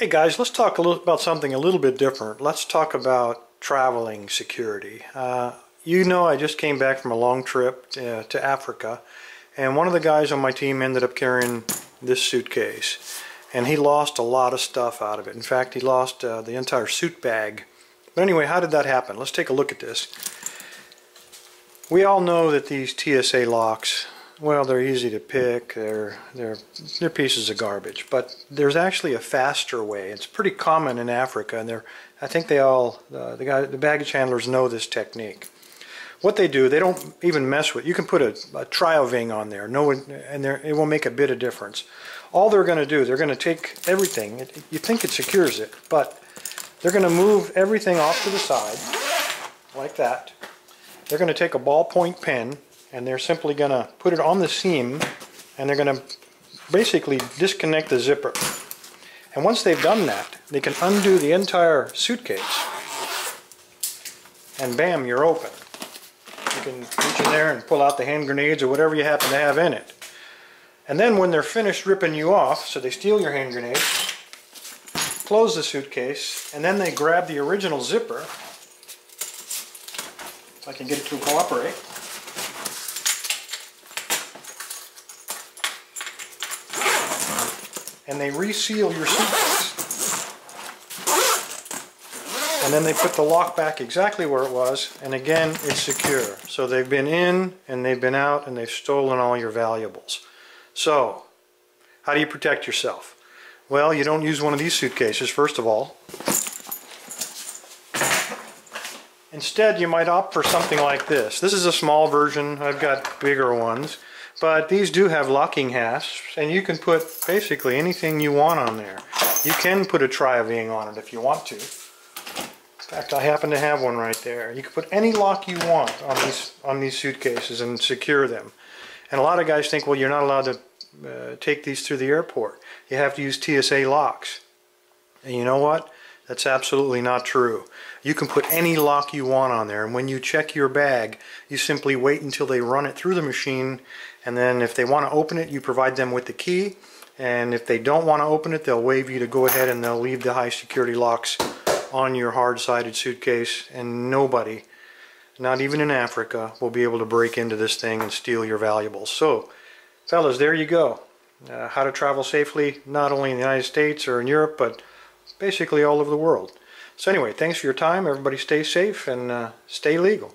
Hey guys, let's talk a little about something a little bit different. Let's talk about traveling security. Uh, you know I just came back from a long trip uh, to Africa and one of the guys on my team ended up carrying this suitcase and he lost a lot of stuff out of it. In fact, he lost uh, the entire suit bag. But anyway, how did that happen? Let's take a look at this. We all know that these TSA locks well, they're easy to pick. They're they're they're pieces of garbage. But there's actually a faster way. It's pretty common in Africa, and they're I think they all uh, the guy the baggage handlers know this technique. What they do, they don't even mess with. You can put a, a TrioVing on there, no, and it won't make a bit of difference. All they're going to do, they're going to take everything. It, you think it secures it, but they're going to move everything off to the side, like that. They're going to take a ballpoint pen and they're simply going to put it on the seam and they're going to basically disconnect the zipper. And once they've done that, they can undo the entire suitcase and bam, you're open. You can reach in there and pull out the hand grenades or whatever you happen to have in it. And then when they're finished ripping you off, so they steal your hand grenades, close the suitcase, and then they grab the original zipper, if I can get it to cooperate, and they reseal your suitcase. And then they put the lock back exactly where it was, and again, it's secure. So they've been in, and they've been out, and they've stolen all your valuables. So, how do you protect yourself? Well, you don't use one of these suitcases, first of all. Instead, you might opt for something like this. This is a small version. I've got bigger ones. But these do have locking hasps, and you can put basically anything you want on there. You can put a TrioVing on it if you want to. In fact, I happen to have one right there. You can put any lock you want on these on these suitcases and secure them. And a lot of guys think, well, you're not allowed to uh, take these through the airport. You have to use TSA locks. And you know what? That's absolutely not true. You can put any lock you want on there, and when you check your bag, you simply wait until they run it through the machine, and then if they want to open it, you provide them with the key, and if they don't want to open it, they'll wave you to go ahead and they'll leave the high security locks on your hard-sided suitcase, and nobody, not even in Africa, will be able to break into this thing and steal your valuables. So, fellas, there you go. Uh, how to travel safely, not only in the United States or in Europe, but basically all over the world. So anyway, thanks for your time. Everybody stay safe and uh, stay legal.